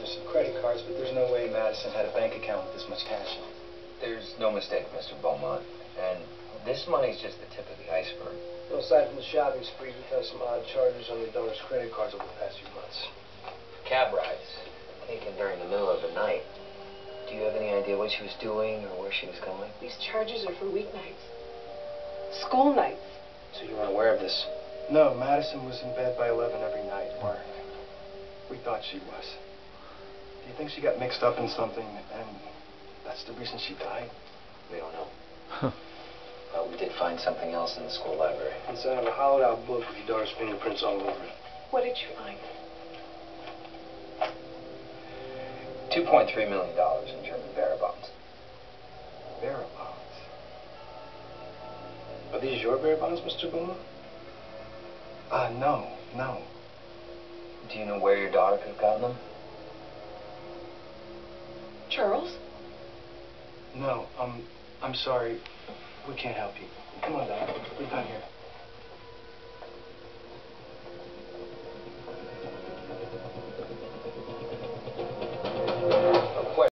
for some credit cards, but there's no way Madison had a bank account with this much cash in it. There's no mistake, Mr. Beaumont. And this money's just the tip of the iceberg. Well, aside from the shopping spree, we found some odd charges on your daughter's credit cards over the past few months. Cab rides, taken during the middle of the night. Do you have any idea what she was doing or where she was going? These charges are for weeknights. School nights. So you weren't aware of this? No, Madison was in bed by 11 every night, or we thought she was. Do you think she got mixed up in something, and that's the reason she died? We don't know. but we did find something else in the school library. Inside of a hollowed out book with your daughter's fingerprints all over it. What did you find? $2.3 million in German bearer bonds. Bearer bonds. Are these your bearer bonds, Mr. Beaumont? Uh, no, no. Do you know where your daughter could have gotten them? Charles? No, um, I'm sorry. We can't help you. Come on, Doc.